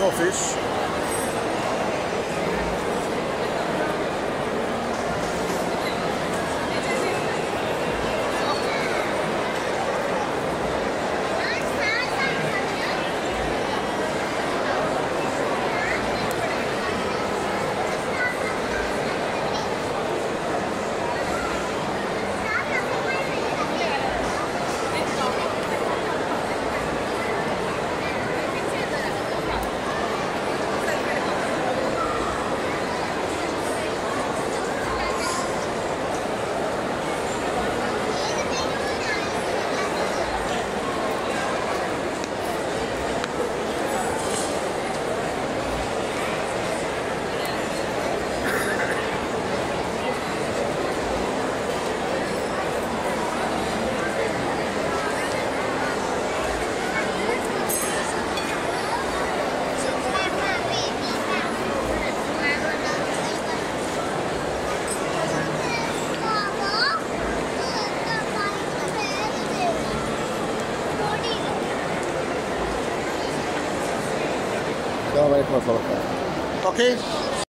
Office. fish السلام عليكم ورحمة الله وبركاته. Okay.